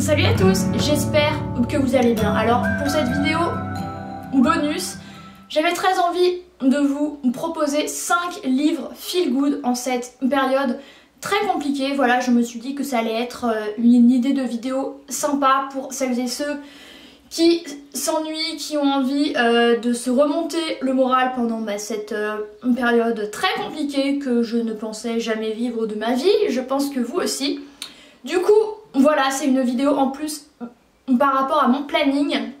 Salut à tous, j'espère que vous allez bien. Alors pour cette vidéo bonus, j'avais très envie de vous proposer 5 livres feel good en cette période très compliquée. Voilà, je me suis dit que ça allait être euh, une idée de vidéo sympa pour celles et ceux qui s'ennuient, qui ont envie euh, de se remonter le moral pendant bah, cette euh, période très compliquée que je ne pensais jamais vivre de ma vie. Je pense que vous aussi. Du coup, voilà, c'est une vidéo en plus par rapport à mon planning,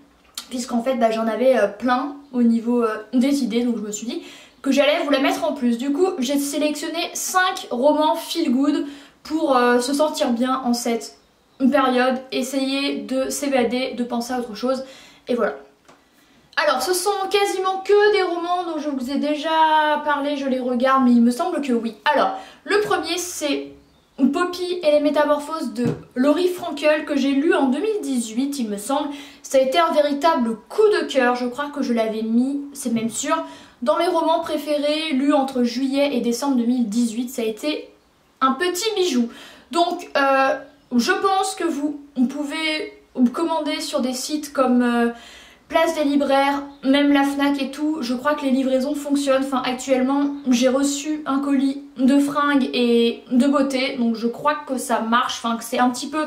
puisqu'en fait bah, j'en avais euh, plein au niveau euh, des idées, donc je me suis dit que j'allais vous la mettre en plus. Du coup, j'ai sélectionné 5 romans feel good pour euh, se sentir bien en cette période, essayer de s'évader, de penser à autre chose, et voilà. Alors, ce sont quasiment que des romans dont je vous ai déjà parlé, je les regarde, mais il me semble que oui. Alors, le premier c'est Poppy et les métamorphoses de Laurie Frankel que j'ai lu en 2018 il me semble. Ça a été un véritable coup de cœur, je crois que je l'avais mis, c'est même sûr, dans mes romans préférés lus entre juillet et décembre 2018. Ça a été un petit bijou. Donc euh, je pense que vous pouvez commander sur des sites comme... Euh, place des libraires, même la FNAC et tout, je crois que les livraisons fonctionnent. Enfin, actuellement, j'ai reçu un colis de fringues et de beauté, donc je crois que ça marche. Enfin, que c'est un petit peu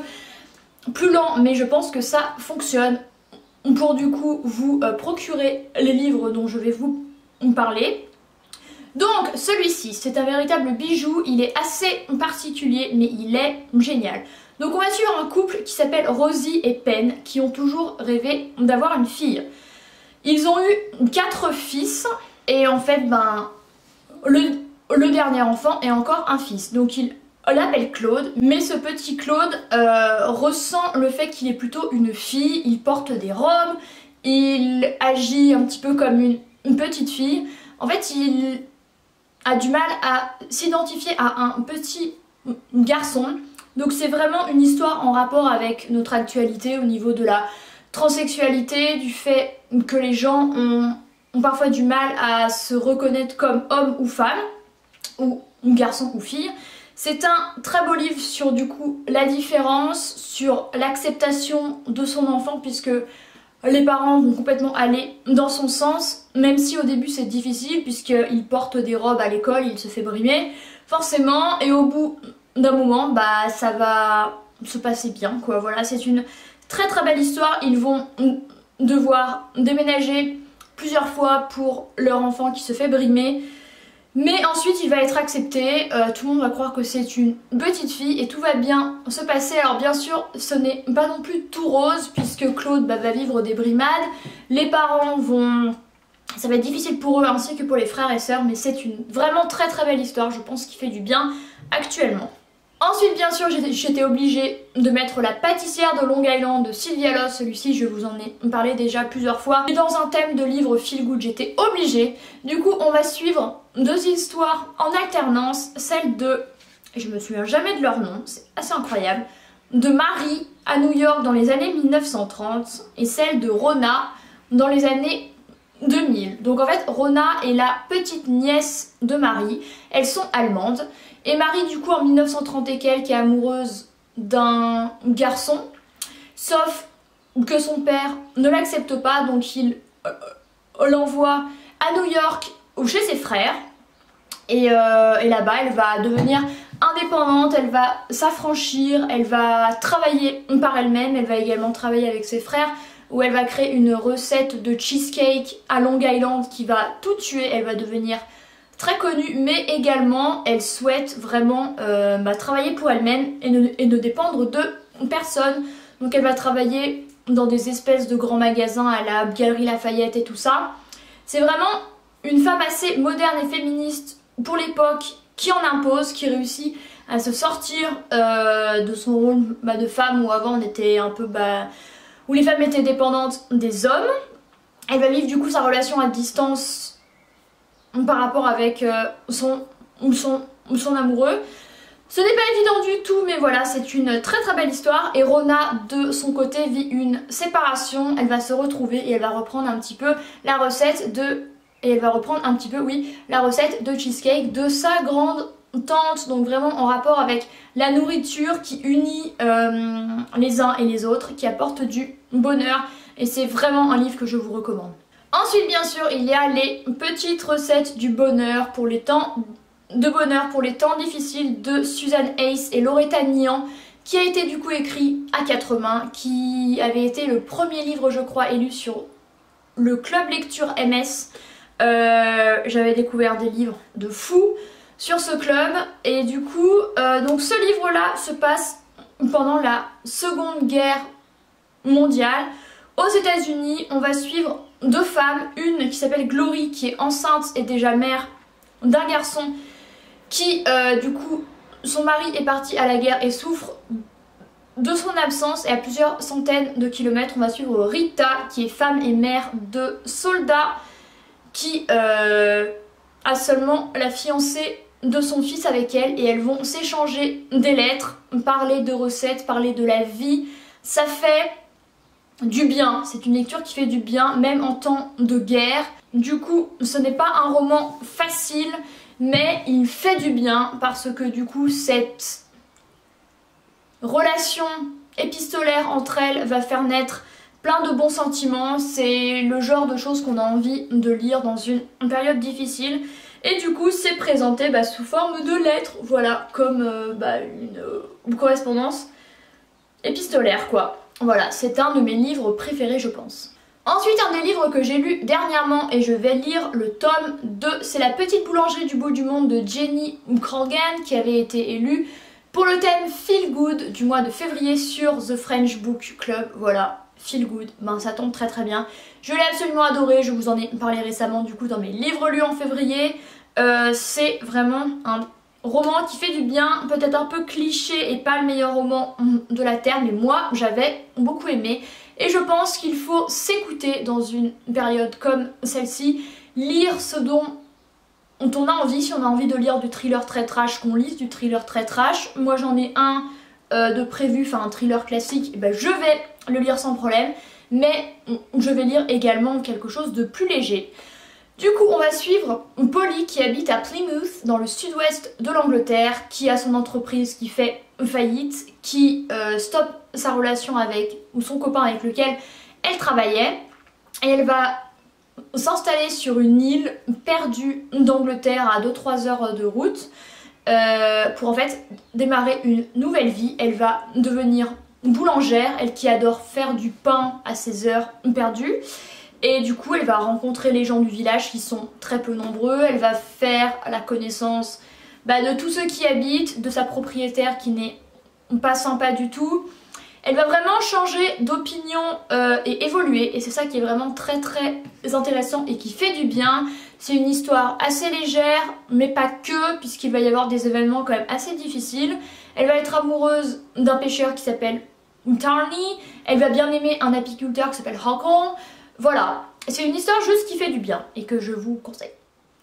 plus lent, mais je pense que ça fonctionne pour du coup vous euh, procurer les livres dont je vais vous parler. Donc celui-ci, c'est un véritable bijou, il est assez particulier mais il est génial. Donc on va suivre un couple qui s'appelle Rosie et Pen qui ont toujours rêvé d'avoir une fille. Ils ont eu quatre fils et en fait ben le, dernier enfant est encore un fils. Donc il l'appelle Claude, mais ce petit Claude euh, ressent le fait qu'il est plutôt une fille, il porte des robes, il agit un petit peu comme une petite fille. En fait il a du mal à s'identifier à un petit garçon donc c'est vraiment une histoire en rapport avec notre actualité au niveau de la transsexualité, du fait que les gens ont, parfois du mal à se reconnaître comme homme ou femme, ou garçon ou fille. C'est un très beau livre sur du coup la différence, sur l'acceptation de son enfant puisque les parents vont complètement aller dans son sens, même si au début c'est difficile puisqu'il porte des robes à l'école, il se fait brimer forcément, et au bout d'un moment, bah ça va se passer bien quoi. Voilà, c'est une très très belle histoire. Ils vont devoir déménager plusieurs fois pour leur enfant qui se fait brimer. Mais ensuite il va être accepté, euh, tout le monde va croire que c'est une petite fille et tout va bien se passer. Alors bien sûr ce n'est pas non plus tout rose puisque Claude bah, va vivre des brimades. Les parents vont... Ça va être difficile pour eux ainsi que pour les frères et sœurs mais c'est une vraiment très très belle histoire je pense qui fait du bien actuellement. Ensuite, bien sûr, j'étais obligée de mettre La pâtissière de Long Island de Sylvia Loss. Celui-ci, je vous en ai parlé déjà plusieurs fois. Et dans un thème de livre feel good, j'étais obligée. Du coup, on va suivre deux histoires en alternance. Celle de... Je me souviens jamais de leur nom, c'est assez incroyable. De Marie à New York dans les années 1930 et celle de Rona dans les années 2000. Donc en fait, Rona est la petite nièce de Marie. Elles sont allemandes. Et Marie, du coup, en 1930 et quelques, est amoureuse d'un garçon, sauf que son père ne l'accepte pas, donc il euh, l'envoie à New York ou chez ses frères. Euh, et là-bas, elle va devenir indépendante, elle va s'affranchir, elle va travailler par elle-même, elle va également travailler avec ses frères où elle va créer une recette de cheesecake à Long Island qui va tout tuer, elle va devenir très connue, mais également elle souhaite vraiment euh, bah, travailler pour elle-même et ne, dépendre de personne. Donc elle va travailler dans des espèces de grands magasins à la Galerie Lafayette et tout ça. C'est vraiment une femme assez moderne et féministe pour l'époque qui en impose, qui réussit à se sortir euh, de son rôle bah, de femme où avant on était un peu bah, où les femmes étaient dépendantes des hommes. Elle va vivre du coup sa relation à distance par rapport avec euh, son, son, son amoureux. Ce n'est pas évident du tout, mais voilà, c'est une très très belle histoire. Et Rona, de son côté, vit une séparation. Elle va se retrouver et elle va reprendre un petit peu la recette de... Et elle va reprendre un petit peu, oui, la recette de cheesecake de sa grande tante, donc vraiment en rapport avec la nourriture qui unit euh, les uns et les autres, qui apporte du bonheur et c'est vraiment un livre que je vous recommande. Ensuite bien sûr il y a les petites recettes du bonheur pour les temps de bonheur pour les temps difficiles de Suzanne Ace et Loretta Nian qui a été du coup écrit à quatre mains, qui avait été le premier livre je crois élu sur le club lecture MS. Euh, j'avais découvert des livres de fou sur ce club. Et du coup euh, donc ce livre là se passe pendant la seconde guerre mondiale. Aux états unis on va suivre deux femmes. Une qui s'appelle Glory qui est enceinte et déjà mère d'un garçon qui euh, du coup son mari est parti à la guerre et souffre de son absence. Et à plusieurs centaines de kilomètres on va suivre Rita qui est femme et mère de soldats qui euh, a seulement la fiancée de son fils avec elle et elles vont s'échanger des lettres, parler de recettes, parler de la vie. Ça fait du bien, c'est une lecture qui fait du bien même en temps de guerre. Du coup, ce n'est pas un roman facile, mais il fait du bien parce que du coup, cette relation épistolaire entre elles va faire naître plein de bons sentiments. C'est le genre de choses qu'on a envie de lire dans une période difficile. Et du coup, c'est présenté bah, sous forme de lettres, voilà, comme euh, bah, euh, une, correspondance épistolaire, quoi. Voilà, c'est un de mes livres préférés, je pense. Ensuite, un des livres que j'ai lu dernièrement et je vais lire le tome 2, c'est La petite boulangerie du bout du monde de Jenny Krangan qui avait été élue pour le thème Feel Good du mois de février sur The French Book Club. Voilà, Feel Good, ben ça tombe très très bien. Je l'ai absolument adoré, je vous en ai parlé récemment du coup dans mes livres lus en février. Euh, c'est vraiment un roman qui fait du bien, peut-être un peu cliché et pas le meilleur roman de la Terre, mais moi j'avais beaucoup aimé. Et je pense qu'il faut s'écouter dans une période comme celle-ci, lire ce dont on a envie, si on a envie de lire du thriller très trash, qu'on lise du thriller très trash. Moi j'en ai un de prévu, enfin un thriller classique, et ben je vais le lire sans problème, mais je vais lire également quelque chose de plus léger. Du coup, on va suivre Polly qui habite à Plymouth, dans le sud-ouest de l'Angleterre, qui a son entreprise qui fait faillite, qui euh, stoppe sa relation avec, ou son copain avec lequel elle travaillait, et elle va s'installer sur une île perdue d'Angleterre à 2-3 heures de route, euh, pour en fait démarrer une nouvelle vie. Elle va devenir boulangère, elle qui adore faire du pain à ses heures perdues. Et du coup, elle va rencontrer les gens du village qui sont très peu nombreux. Elle va faire la connaissance bah, de tous ceux qui habitent, de sa propriétaire qui n'est pas sympa du tout. Elle va vraiment changer d'opinion euh, et évoluer. Et c'est ça qui est vraiment très très intéressant et qui fait du bien. C'est une histoire assez légère, mais pas que, puisqu'il va y avoir des événements quand même assez difficiles. Elle va être amoureuse d'un pêcheur qui s'appelle Tarny. Elle va bien aimer un apiculteur qui s'appelle Hakon. Voilà, c'est une histoire juste qui fait du bien et que je vous conseille.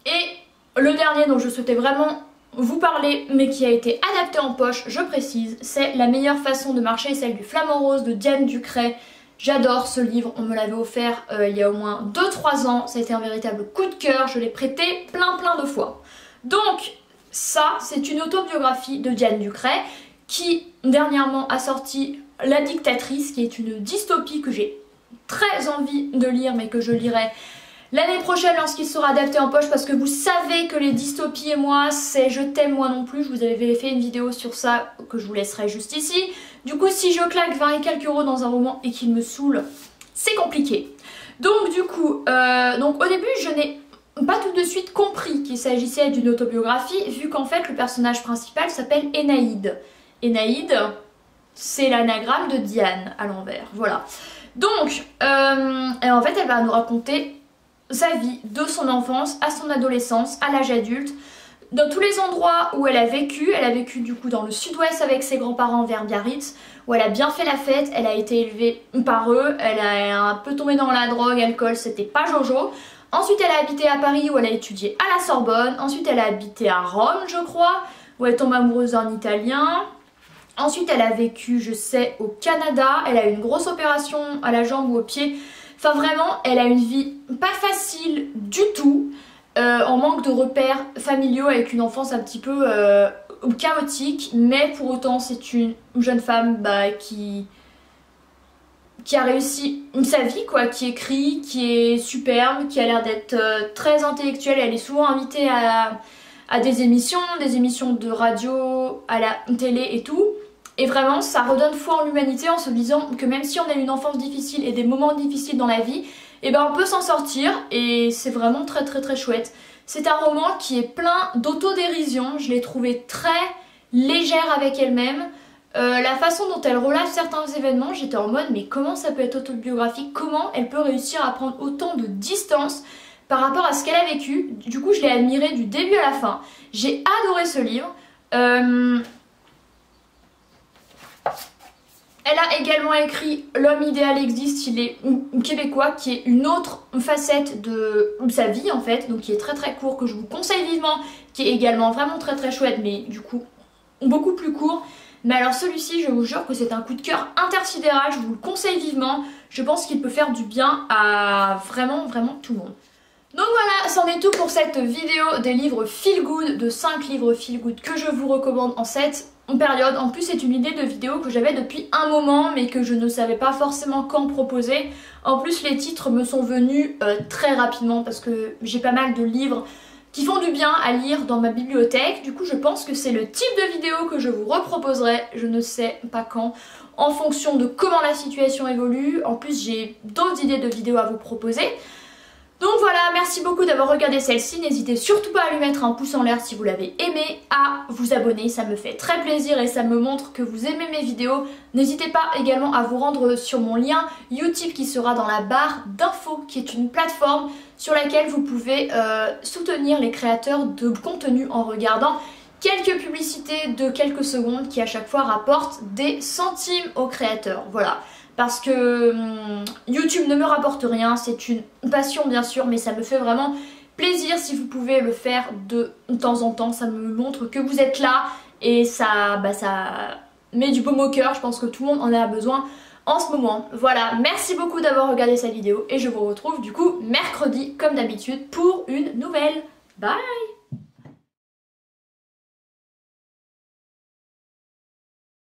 Et le dernier dont je souhaitais vraiment vous parler, mais qui a été adapté en poche, je précise, c'est La meilleure façon de marcher, celle du Flamant Rose de Diane Ducret. J'adore ce livre, on me l'avait offert euh, il y a au moins 2-3 ans, ça a été un véritable coup de cœur, je l'ai prêté plein plein de fois. Donc ça, c'est une autobiographie de Diane Ducret qui dernièrement a sorti La dictatrice, qui est une dystopie que j'ai très envie de lire mais que je lirai l'année prochaine lorsqu'il sera adapté en poche parce que vous savez que les dystopies et moi c'est je t'aime moi non plus je vous avais fait une vidéo sur ça que je vous laisserai juste ici. Du coup si je claque 20 et quelques euros dans un roman et qu'il me saoule c'est compliqué. Donc du coup euh, donc au début je n'ai pas tout de suite compris qu'il s'agissait d'une autobiographie vu qu'en fait le personnage principal s'appelle Enaïde. Enaïde c'est l'anagramme de Diane à l'envers. Voilà. Donc, euh, en fait, elle va nous raconter sa vie de son enfance à son adolescence, à l'âge adulte, dans tous les endroits où elle a vécu. Elle a vécu du coup dans le sud-ouest avec ses grands-parents vers Biarritz, où elle a bien fait la fête, elle a été élevée par eux, elle a un peu tombé dans la drogue, alcool, c'était pas Jojo. Ensuite, elle a habité à Paris où elle a étudié à la Sorbonne. Ensuite, elle a habité à Rome, je crois, où elle tombe amoureuse d'un Italien. Ensuite, elle a vécu, je sais, au Canada. Elle a eu une grosse opération à la jambe ou au pied. Enfin, vraiment, elle a une vie pas facile du tout. en manque de repères familiaux avec une enfance un petit peu chaotique, mais pour autant c'est une jeune femme bah, qui a réussi sa vie quoi, qui écrit, qui est superbe, qui a l'air d'être euh, très intellectuelle, elle est souvent invitée à, des émissions, des émissions de radio, à la télé et tout. Et vraiment ça redonne foi en l'humanité en se disant que même si on a une enfance difficile et des moments difficiles dans la vie, eh ben on peut s'en sortir et c'est vraiment très très très chouette. C'est un roman qui est plein d'autodérision, je l'ai trouvé très légère avec elle-même. Euh, la façon dont elle relâche certains événements, j'étais en mode mais comment ça peut être autobiographique? Comment elle peut réussir à prendre autant de distance par rapport à ce qu'elle a vécu? Du coup je l'ai admirée du début à la fin. J'ai adoré ce livre. Euh, elle a également écrit L'homme idéal existe, il est québécois, qui est une autre facette de sa vie en fait, donc qui est très très court, que je vous conseille vivement, qui est également vraiment très très chouette, mais du coup beaucoup plus court. Mais alors celui-ci, je vous jure que c'est un coup de cœur intersidéral, je vous le conseille vivement. Je pense qu'il peut faire du bien à vraiment vraiment tout le monde. Donc voilà, c'en est tout pour cette vidéo des livres feel good, de 5 livres feel good que je vous recommande en cette période. En plus c'est une idée de vidéo que j'avais depuis un moment mais que je ne savais pas forcément quand proposer. En plus les titres me sont venus euh, très rapidement parce que j'ai pas mal de livres qui font du bien à lire dans ma bibliothèque. Du coup je pense que c'est le type de vidéo que je vous reproposerai, je ne sais pas quand, en fonction de comment la situation évolue. En plus j'ai d'autres idées de vidéos à vous proposer. Donc voilà, merci beaucoup d'avoir regardé celle-ci. N'hésitez surtout pas à lui mettre un pouce en l'air si vous l'avez aimé, à vous abonner, ça me fait très plaisir et ça me montre que vous aimez mes vidéos. N'hésitez pas également à vous rendre sur mon lien YouTube qui sera dans la barre d'infos, qui est une plateforme sur laquelle vous pouvez euh, soutenir les créateurs de contenu en regardant quelques publicités de quelques secondes qui à chaque fois rapportent des centimes aux créateurs. Voilà parce que hum, YouTube ne me rapporte rien, c'est une passion bien sûr, mais ça me fait vraiment plaisir si vous pouvez le faire de temps en temps, ça me montre que vous êtes là et ça, bah, ça met du baume au cœur, je pense que tout le monde en a besoin en ce moment. Voilà, merci beaucoup d'avoir regardé cette vidéo et je vous retrouve du coup mercredi comme d'habitude pour une nouvelle. Bye